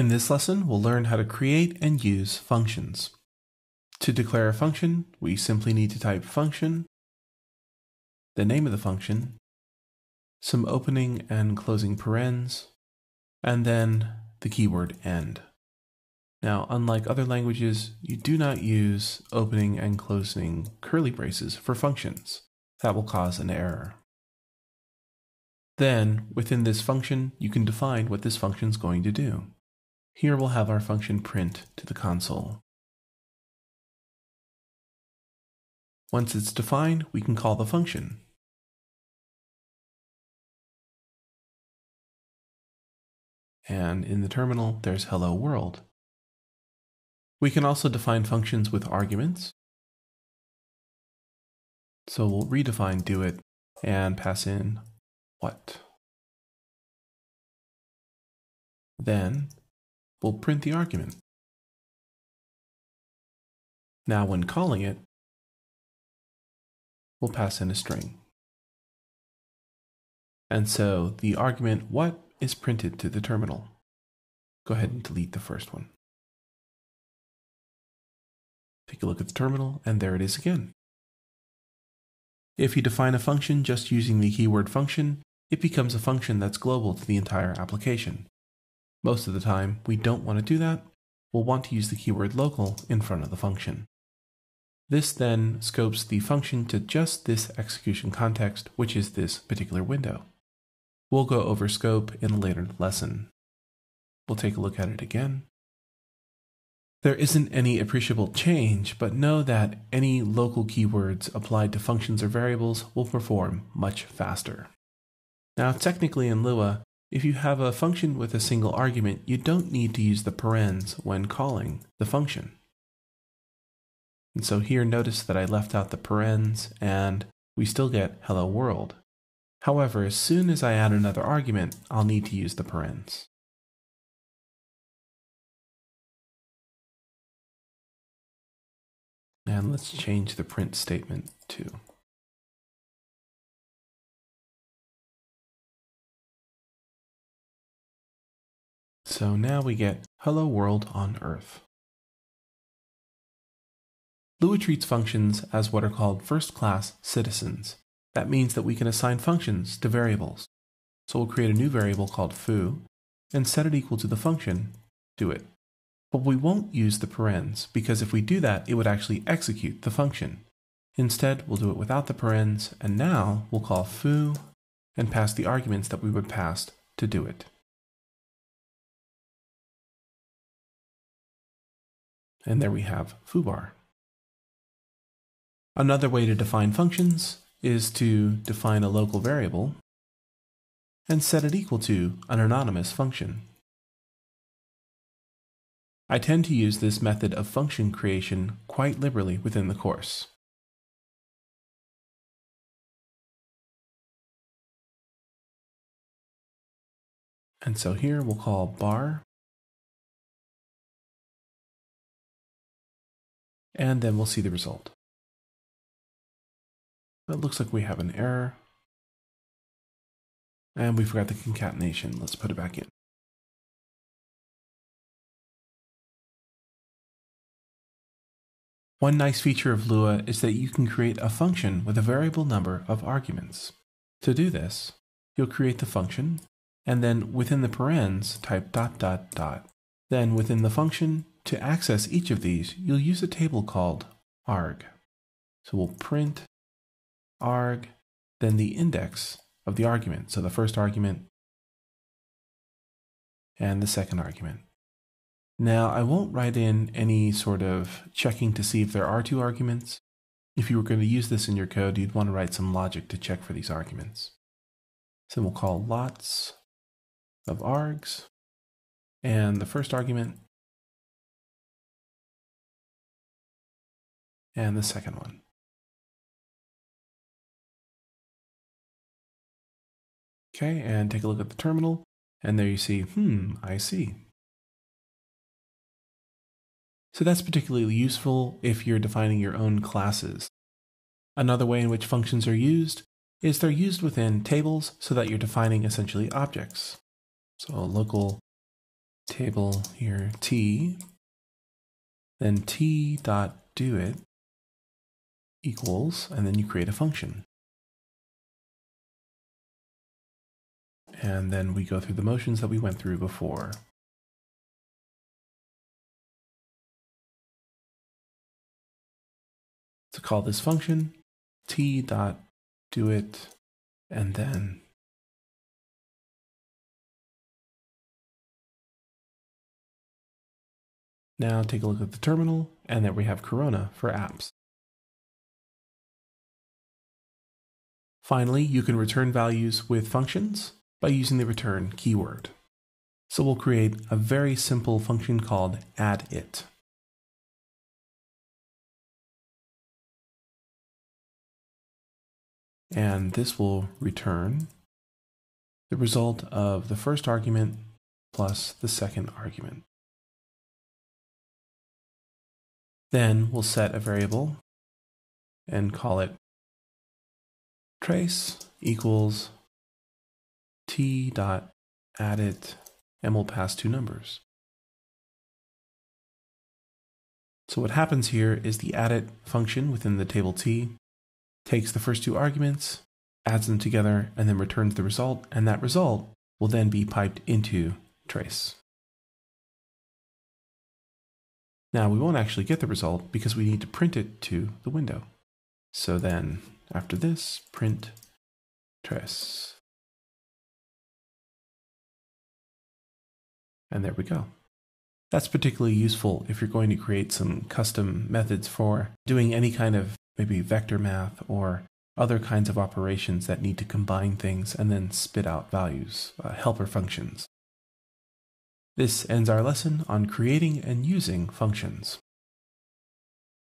In this lesson, we'll learn how to create and use functions. To declare a function, we simply need to type function, the name of the function, some opening and closing parens, and then the keyword end. Now, unlike other languages, you do not use opening and closing curly braces for functions. That will cause an error. Then, within this function, you can define what this function is going to do. Here we'll have our function print to the console. Once it's defined, we can call the function. And in the terminal, there's hello world. We can also define functions with arguments. So we'll redefine do it and pass in what. Then we'll print the argument. Now when calling it, we'll pass in a string. And so the argument what is printed to the terminal. Go ahead and delete the first one. Take a look at the terminal, and there it is again. If you define a function just using the keyword function, it becomes a function that's global to the entire application. Most of the time, we don't want to do that. We'll want to use the keyword local in front of the function. This then scopes the function to just this execution context, which is this particular window. We'll go over scope in a later lesson. We'll take a look at it again. There isn't any appreciable change, but know that any local keywords applied to functions or variables will perform much faster. Now, technically in Lua, if you have a function with a single argument, you don't need to use the parens when calling the function. And so here notice that I left out the parens and we still get hello world. However, as soon as I add another argument, I'll need to use the parens. And let's change the print statement too. So now we get Hello World on Earth. Lua treats functions as what are called first-class citizens. That means that we can assign functions to variables. So we'll create a new variable called foo and set it equal to the function, do it. But we won't use the parens because if we do that, it would actually execute the function. Instead, we'll do it without the parens, and now we'll call foo and pass the arguments that we would pass to do it. And there we have foobar. Another way to define functions is to define a local variable and set it equal to an anonymous function. I tend to use this method of function creation quite liberally within the course. And so here we'll call bar, and then we'll see the result. It looks like we have an error. And we forgot the concatenation. Let's put it back in. One nice feature of Lua is that you can create a function with a variable number of arguments. To do this, you'll create the function, and then within the parens, type dot dot dot. Then within the function, to access each of these, you'll use a table called arg. So we'll print arg, then the index of the argument. So the first argument and the second argument. Now, I won't write in any sort of checking to see if there are two arguments. If you were going to use this in your code, you'd want to write some logic to check for these arguments. So we'll call lots of args, and the first argument, and the second one. Okay, and take a look at the terminal, and there you see, hmm, I see. So that's particularly useful if you're defining your own classes. Another way in which functions are used is they're used within tables so that you're defining essentially objects. So a local table here t, then t dot do it equals, and then you create a function. And then we go through the motions that we went through before. To call this function, t dot do it, and then Now take a look at the terminal, and there we have Corona for apps. Finally, you can return values with functions by using the return keyword. So we'll create a very simple function called addIt. And this will return the result of the first argument plus the second argument. Then we'll set a variable and call it trace equals t dot addIt, and we'll pass two numbers. So what happens here is the addIt function within the table t takes the first two arguments, adds them together, and then returns the result, and that result will then be piped into trace. Now we won't actually get the result because we need to print it to the window. So then after this, print trace. And there we go. That's particularly useful if you're going to create some custom methods for doing any kind of maybe vector math or other kinds of operations that need to combine things and then spit out values, uh, helper functions. This ends our lesson on creating and using functions.